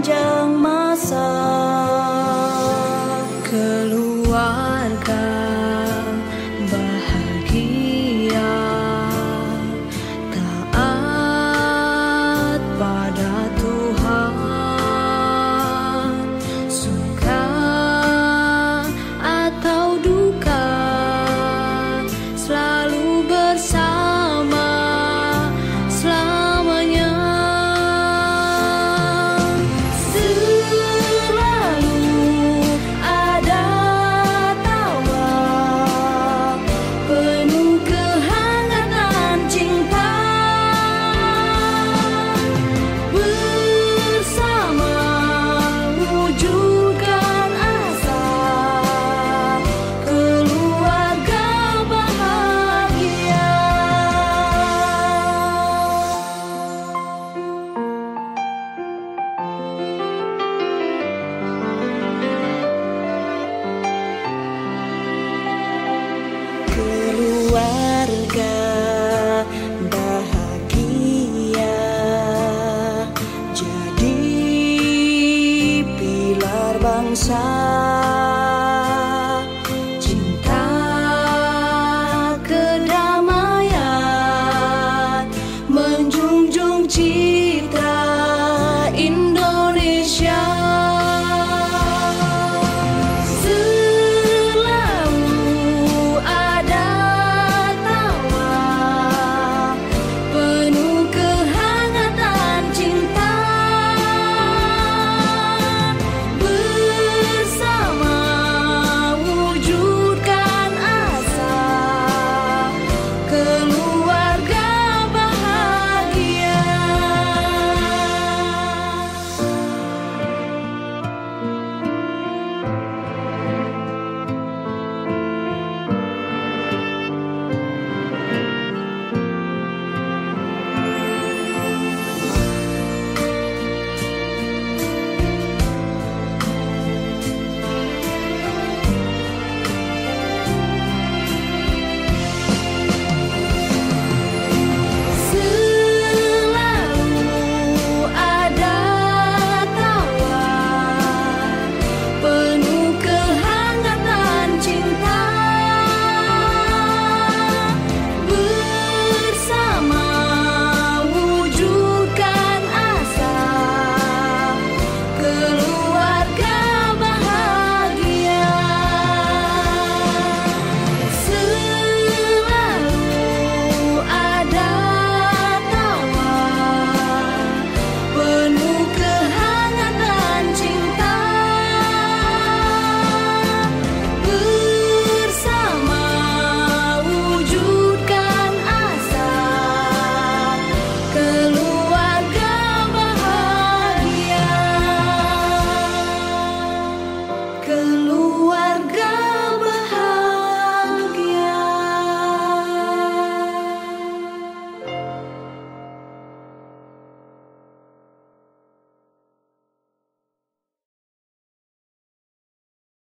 Angel. bangsa